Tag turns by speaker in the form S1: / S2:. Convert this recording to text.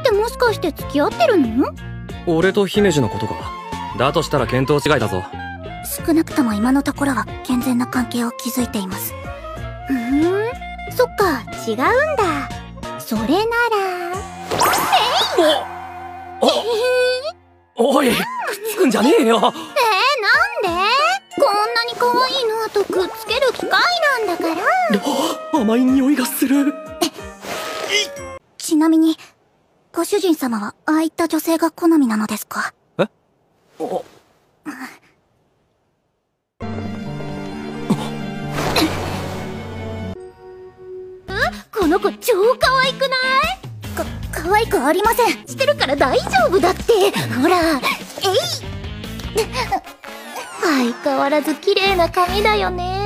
S1: ってもしかして付き合ってるの？
S2: 俺と姫路のことかだとしたら見当違いだぞ。
S3: 少なくとも今のところは健全な関係を築いています。
S1: ふーん。そっか違うんだ。それなら。
S2: おいくっつくんじゃねえよ。
S1: えー、なんで？こんなに可愛いノアとくっつける機械なんだから。
S2: 甘い匂いがする。
S3: ちなみにご主人様はああいった女性が好みなのですか？
S2: お
S1: この子超可愛くない？
S3: か可愛くありません。
S1: してるから大丈夫だって。ほらえい。相変わらず綺麗な髪だよね